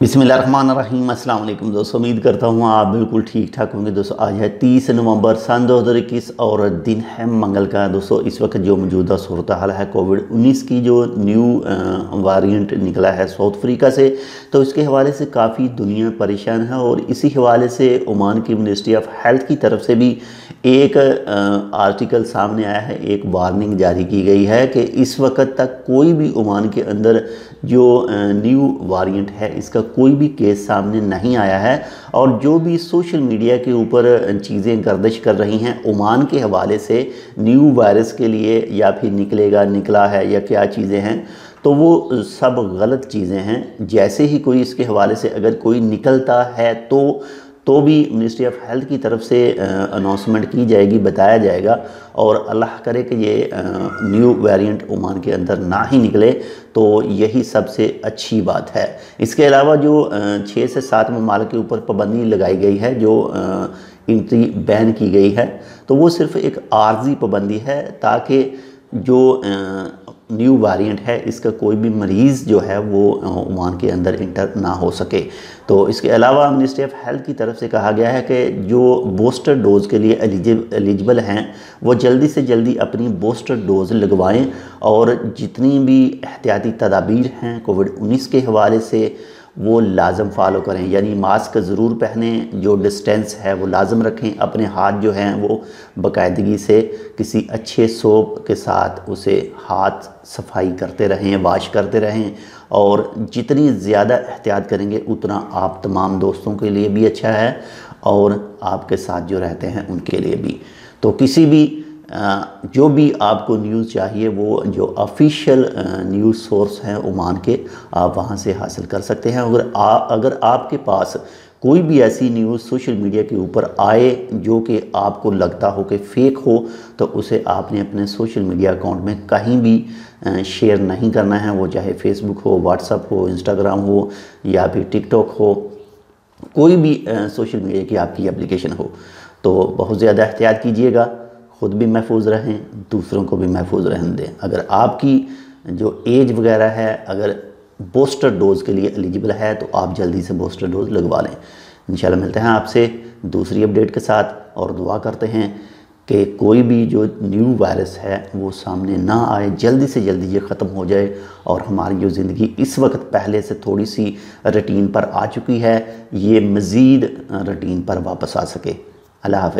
बिसमीम अल्लाम दोस्तों, उम्मीद करता हूँ आप बिल्कुल ठीक ठाक होंगे। दोस्तों, आज है 30 नवंबर, सन 2021 और दिन है मंगल का दोस्तों, इस वक्त जो मौजूदा सूरत हाल है, कोविड 19 की जो न्यू वारियंट निकला है साउथ अफ्रीका से तो इसके हवाले से काफ़ी दुनिया परेशान है और इसी हवाले से ओमान की मिनिस्ट्री ऑफ़ हेल्थ की तरफ़ से भी एक आर्टिकल सामने आया है। एक वार्निंग जारी की गई है कि इस वक्त तक कोई भी ओमान के अंदर जो न्यू वारियंट है, इसका कोई भी केस सामने नहीं आया है और जो भी सोशल मीडिया के ऊपर चीज़ें गर्दिश कर रही हैं, ओमान के हवाले से न्यू वायरस के लिए या फिर निकलेगा, निकला है या क्या चीज़ें हैं तो वो सब गलत चीज़ें हैं। जैसे ही कोई इसके हवाले से अगर कोई निकलता है तो तो भी मिनिस्ट्री ऑफ़ हेल्थ की तरफ़ से अनाउंसमेंट की जाएगी, बताया जाएगा। और अल्लाह करे कि ये न्यू वेरिएंट ओमान के अंदर ना ही निकले तो यही सबसे अच्छी बात है। इसके अलावा जो छः से सात ममाल के ऊपर पाबंदी लगाई गई है, जो इंट्री बैन की गई है तो वो सिर्फ़ एक आर्जी पाबंदी है, ताकि जो न्यू वेरिएंट है, इसका कोई भी मरीज़ जो है वो ओमान के अंदर इंटर ना हो सके। तो इसके अलावा मिनिस्ट्री ऑफ़ हेल्थ की तरफ़ से कहा गया है कि जो बूस्टर डोज़ के लिए एलिजिबल हैं, वो जल्दी से जल्दी अपनी बूस्टर डोज़ लगवाएँ और जितनी भी एहतियाती तदाबीर हैं कोविड उन्नीस के हवाले से वो लाजम फॉलो करें, यानी मास्क ज़रूर पहने, जो डिस्टेंस है वो लाजम रखें, अपने हाथ जो हैं वो बाकायदगी से किसी अच्छे सोप के साथ उसे हाथ सफ़ाई करते रहें, वाश करते रहें, और जितनी ज़्यादा एहतियात करेंगे उतना आप तमाम दोस्तों के लिए भी अच्छा है और आपके साथ जो रहते हैं उनके लिए भी। तो किसी भी जो भी आपको न्यूज़ चाहिए वो जो ऑफिशियल न्यूज़ सोर्स हैं ओमान के आप वहाँ से हासिल कर सकते हैं। अगर आ, अगर आपके पास कोई भी ऐसी न्यूज़ सोशल मीडिया के ऊपर आए जो कि आपको लगता हो कि फ़ेक हो तो उसे आपने अपने सोशल मीडिया अकाउंट में कहीं भी शेयर नहीं करना है। वो चाहे फेसबुक हो व्हाट्सअप हो इंस्टाग्राम हो या फिर टिकटॉक हो कोई भी सोशल मीडिया की आपकी एप्लीकेशन हो। तो बहुत ज़्यादा एहतियात कीजिएगा। ख़ुद भी महफूज रहें, दूसरों को भी महफूज रहने दें। अगर आपकी जो एज वगैरह है, अगर बूस्टर डोज़ के लिए एलिजिबल है तो आप जल्दी से बूस्टर डोज़ लगवा लें। इंशाल्लाह मिलते हैं आपसे दूसरी अपडेट के साथ और दुआ करते हैं कि कोई भी जो न्यू वायरस है, वो सामने ना आए, जल्दी से जल्दी ये ख़त्म हो जाए और हमारी जो ज़िंदगी इस वक्त पहले से थोड़ी सी रूटीन पर आ चुकी है, ये मज़ीद रूटीन पर वापस आ सके। अल्लाह हाफ़